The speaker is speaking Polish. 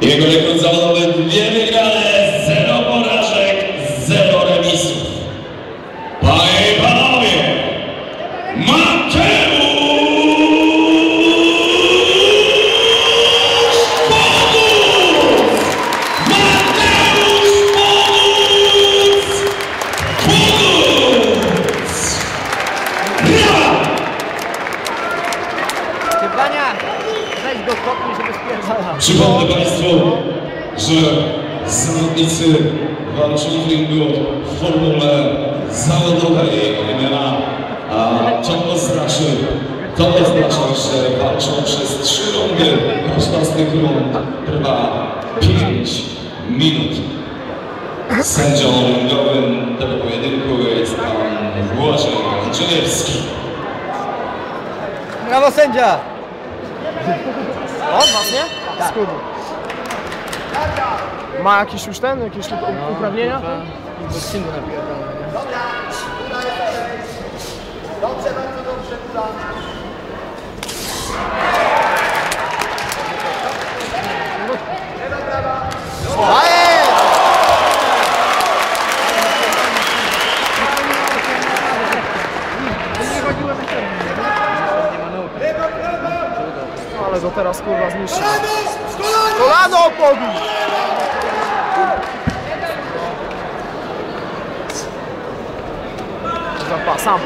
Jego rekord zawodowy dwie wygrane, zero porażek, zero remisów. Panie i panowie, Mateusz Bogus! Mateusz Bogus! Bogus! Brawa! Bania, weź go kopnij, żeby spierdalał. Przypomnę Państwu, że zawodnicy walczyli w ringu w formule zawodowej imienia, a to oznacza, to oznacza, że walczą przez trzy rundy. Każda z tych rund trwa 5 minut. Sędzią ringowym tego pojedynku jest pan Błażej Andrzejewski. Brawo sędzia! O, was hein Ma jakiś już ten, jakieś uprawnienia? Dobrze, bardzo dobrze, Nie chodziło na. Ale go teraz kurwa zniszczy. Kolano pobił! Zapa, sam.